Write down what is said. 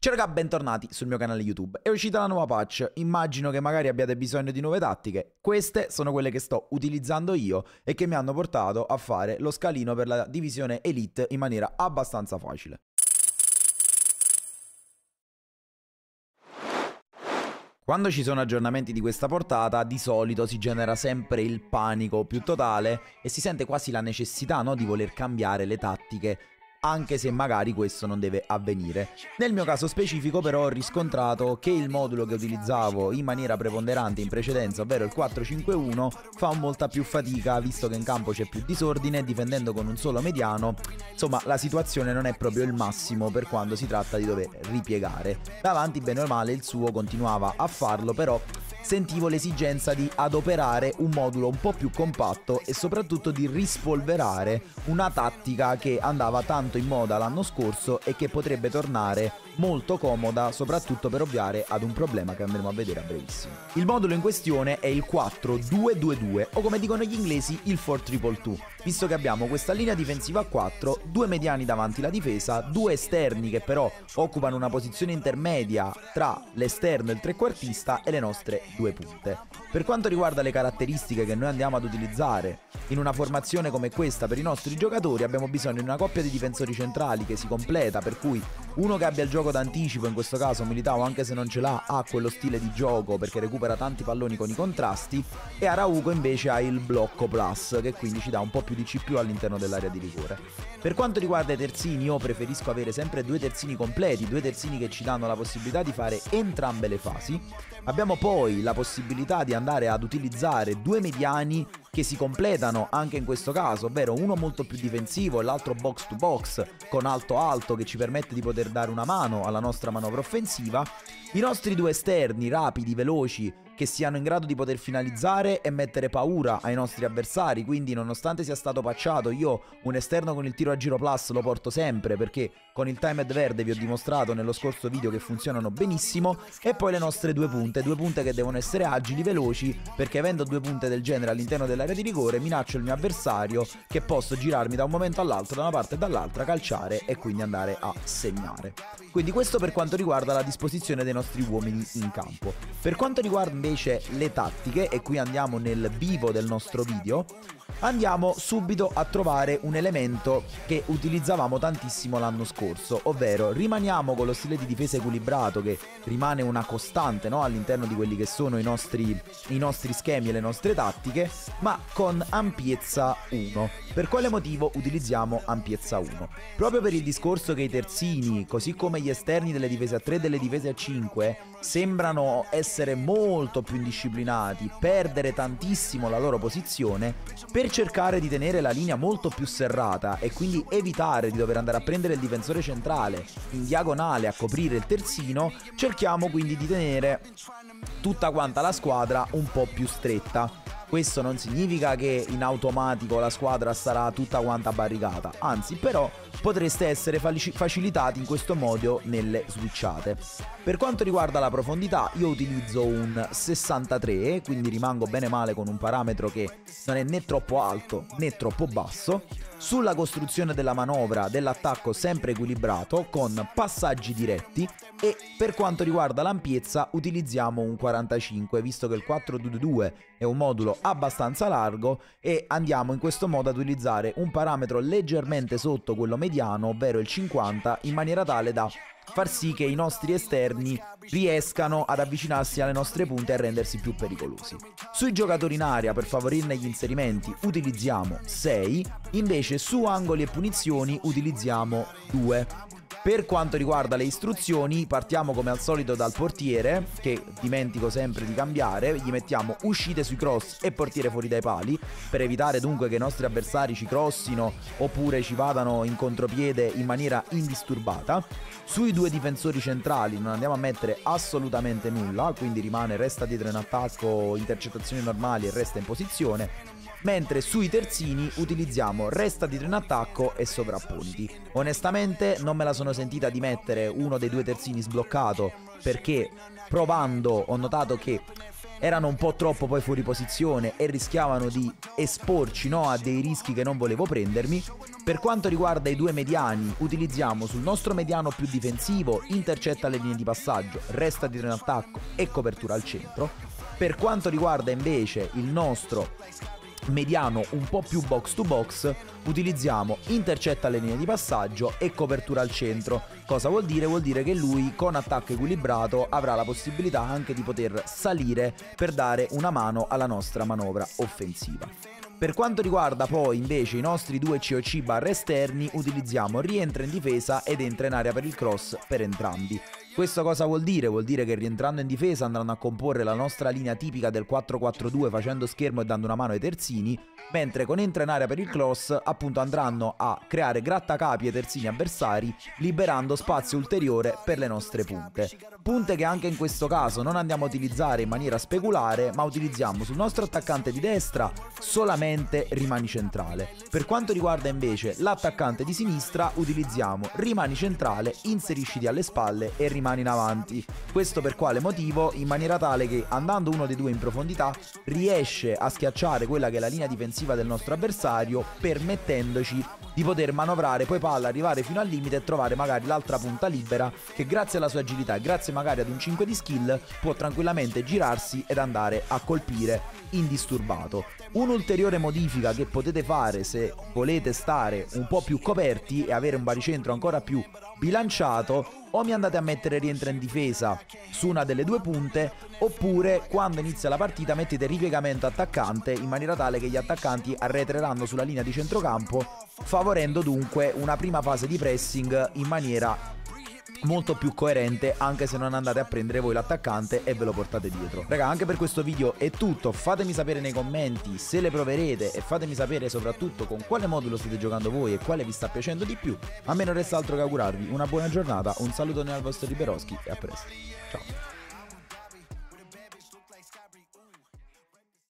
Ciao raga, bentornati sul mio canale YouTube. È uscita la nuova patch, immagino che magari abbiate bisogno di nuove tattiche. Queste sono quelle che sto utilizzando io e che mi hanno portato a fare lo scalino per la divisione Elite in maniera abbastanza facile. Quando ci sono aggiornamenti di questa portata, di solito si genera sempre il panico più totale e si sente quasi la necessità no, di voler cambiare le tattiche anche se magari questo non deve avvenire. Nel mio caso specifico però ho riscontrato che il modulo che utilizzavo in maniera preponderante in precedenza, ovvero il 451, fa molta più fatica visto che in campo c'è più disordine, difendendo con un solo mediano, insomma la situazione non è proprio il massimo per quando si tratta di dover ripiegare. Davanti bene o male il suo continuava a farlo, però sentivo l'esigenza di adoperare un modulo un po' più compatto e soprattutto di rispolverare una tattica che andava tanto in moda l'anno scorso e che potrebbe tornare molto comoda soprattutto per ovviare ad un problema che andremo a vedere a brevissimo. Il modulo in questione è il 4-2-2-2 o come dicono gli inglesi il 4-2-2 visto che abbiamo questa linea difensiva a 4, due mediani davanti la difesa, due esterni che però occupano una posizione intermedia tra l'esterno e il trequartista e le nostre due punte. Per quanto riguarda le caratteristiche che noi andiamo ad utilizzare in una formazione come questa per i nostri giocatori abbiamo bisogno di una coppia di difensori centrali che si completa, per cui uno che abbia il gioco d'anticipo, in questo caso Militao anche se non ce l'ha, ha quello stile di gioco perché recupera tanti palloni con i contrasti e Arauco invece ha il blocco plus che quindi ci dà un po' più di C all'interno dell'area di rigore. Per quanto riguarda i terzini io preferisco avere sempre due terzini completi, due terzini che ci danno la possibilità di fare entrambe le fasi. Abbiamo poi la possibilità di andare ad utilizzare due mediani che si completano anche in questo caso, ovvero uno molto più difensivo e l'altro box to box con alto alto che ci permette di poter dare una mano alla nostra manovra offensiva. I nostri due esterni rapidi, veloci, che siano in grado di poter finalizzare e mettere paura ai nostri avversari, quindi nonostante sia stato pacciato io un esterno con il tiro a giro plus lo porto sempre perché con il timed verde vi ho dimostrato nello scorso video che funzionano benissimo e poi le nostre due punte, due punte che devono essere agili, veloci perché avendo due punte del genere all'interno dell'area di rigore minaccio il mio avversario che posso girarmi da un momento all'altro, da una parte e dall'altra, calciare e quindi andare a segnare. Quindi questo per quanto riguarda la disposizione dei nostri uomini in campo. Per quanto riguarda invece le tattiche, e qui andiamo nel vivo del nostro video, andiamo subito a trovare un elemento che utilizzavamo tantissimo l'anno scorso, ovvero rimaniamo con lo stile di difesa equilibrato che rimane una costante no? all'interno di quelli che sono i nostri, i nostri schemi e le nostre tattiche, ma con ampiezza 1. Per quale motivo utilizziamo ampiezza 1? Proprio per il discorso che i terzini, così come gli esterni delle difese a 3 e delle difese a 5, sembrano essere molto più indisciplinati, perdere tantissimo la loro posizione, per cercare di tenere la linea molto più serrata e quindi evitare di dover andare a prendere il difensore centrale in diagonale a coprire il terzino, cerchiamo quindi di tenere tutta quanta la squadra un po' più stretta. Questo non significa che in automatico la squadra sarà tutta quanta barricata, anzi però potreste essere facilitati in questo modo nelle switchate. Per quanto riguarda la profondità io utilizzo un 63, quindi rimango bene male con un parametro che non è né troppo alto né troppo basso. Sulla costruzione della manovra dell'attacco sempre equilibrato con passaggi diretti e per quanto riguarda l'ampiezza utilizziamo un 45 visto che il 422 è un modulo abbastanza largo e andiamo in questo modo ad utilizzare un parametro leggermente sotto quello mediano ovvero il 50 in maniera tale da far sì che i nostri esterni riescano ad avvicinarsi alle nostre punte e a rendersi più pericolosi. Sui giocatori in area per favorirne gli inserimenti utilizziamo 6, invece su angoli e punizioni utilizziamo 2. Per quanto riguarda le istruzioni, partiamo come al solito dal portiere, che dimentico sempre di cambiare, gli mettiamo uscite sui cross e portiere fuori dai pali, per evitare dunque che i nostri avversari ci crossino oppure ci vadano in contropiede in maniera indisturbata. Sui due difensori centrali non andiamo a mettere assolutamente nulla, quindi rimane resta dietro in attacco, intercettazioni normali e resta in posizione mentre sui terzini utilizziamo resta dietro in attacco e sovrapponiti. Onestamente non me la sono sentita di mettere uno dei due terzini sbloccato perché provando ho notato che erano un po' troppo poi fuori posizione e rischiavano di esporci no, a dei rischi che non volevo prendermi. Per quanto riguarda i due mediani, utilizziamo sul nostro mediano più difensivo, intercetta le linee di passaggio, resta dietro in attacco e copertura al centro. Per quanto riguarda invece il nostro mediano un po' più box to box, utilizziamo intercetta le linee di passaggio e copertura al centro. Cosa vuol dire? Vuol dire che lui con attacco equilibrato avrà la possibilità anche di poter salire per dare una mano alla nostra manovra offensiva. Per quanto riguarda poi invece i nostri due COC barra esterni, utilizziamo rientra in difesa ed entra in area per il cross per entrambi. Questo cosa vuol dire? Vuol dire che rientrando in difesa andranno a comporre la nostra linea tipica del 4-4-2 facendo schermo e dando una mano ai terzini, mentre con entra in area per il cross appunto andranno a creare grattacapi ai terzini avversari, liberando spazio ulteriore per le nostre punte. Punte che anche in questo caso non andiamo a utilizzare in maniera speculare, ma utilizziamo sul nostro attaccante di destra solamente rimani centrale. Per quanto riguarda invece l'attaccante di sinistra, utilizziamo rimani centrale, inserisciti alle spalle e rimani mani in avanti. Questo per quale motivo? In maniera tale che andando uno dei due in profondità riesce a schiacciare quella che è la linea difensiva del nostro avversario permettendoci di poter manovrare poi palla, arrivare fino al limite e trovare magari l'altra punta libera che grazie alla sua agilità e grazie magari ad un 5 di skill può tranquillamente girarsi ed andare a colpire indisturbato. Un'ulteriore modifica che potete fare se volete stare un po' più coperti e avere un baricentro ancora più bilanciato o mi andate a mettere rientra in difesa su una delle due punte oppure quando inizia la partita mettete ripiegamento attaccante in maniera tale che gli attaccanti arretreranno sulla linea di centrocampo favorendo dunque una prima fase di pressing in maniera molto più coerente anche se non andate a prendere voi l'attaccante e ve lo portate dietro. Raga, anche per questo video è tutto, fatemi sapere nei commenti se le proverete e fatemi sapere soprattutto con quale modulo state giocando voi e quale vi sta piacendo di più. A me non resta altro che augurarvi una buona giornata, un saluto al vostro Liberoschi e a presto. Ciao.